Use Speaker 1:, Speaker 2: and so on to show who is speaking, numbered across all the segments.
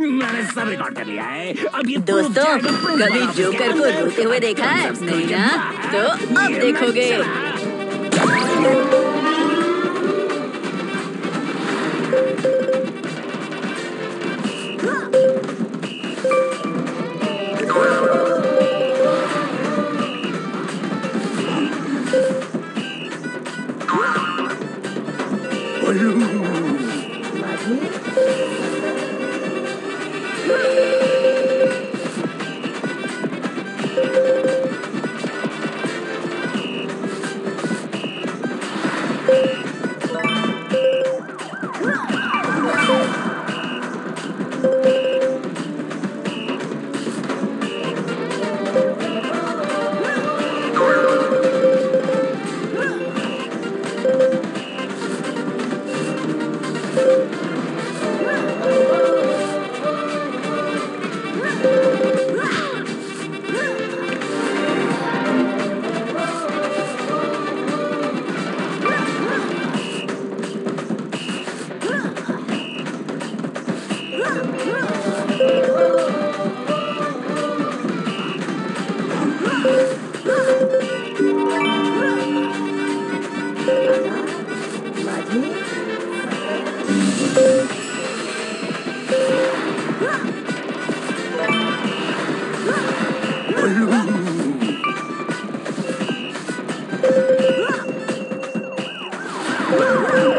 Speaker 1: मैंने सब रिकॉर्ड कर लिया है। अब ये
Speaker 2: दोस्तों कभी जोकर को रोते हुए देखा है? नहीं ना? तो अब देखोगे।
Speaker 1: Música
Speaker 2: Oh, my God.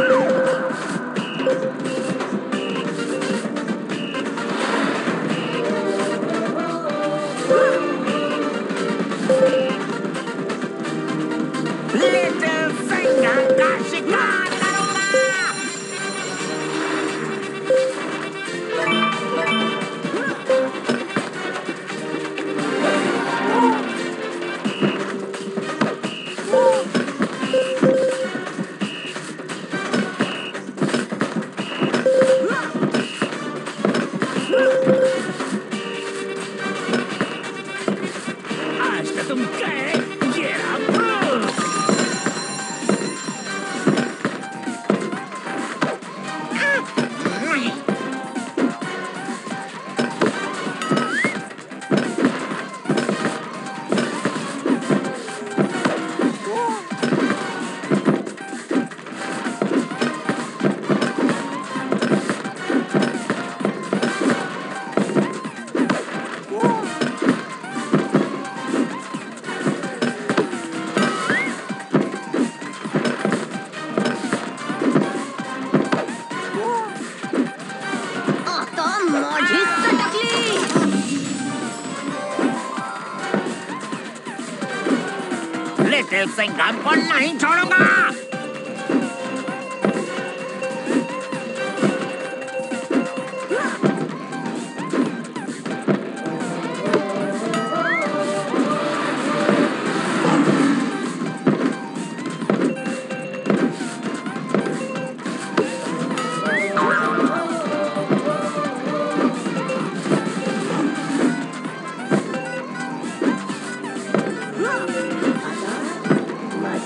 Speaker 1: Little Singham को नहीं छोड़ूँगा।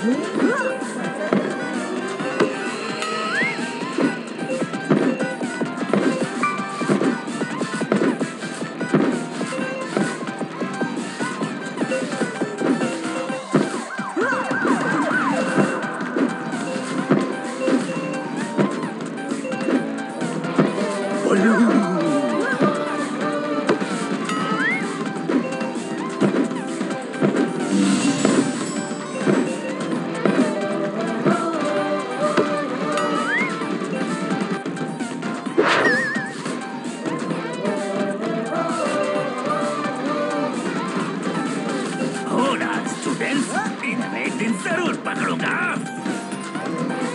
Speaker 1: Blue. Kruger!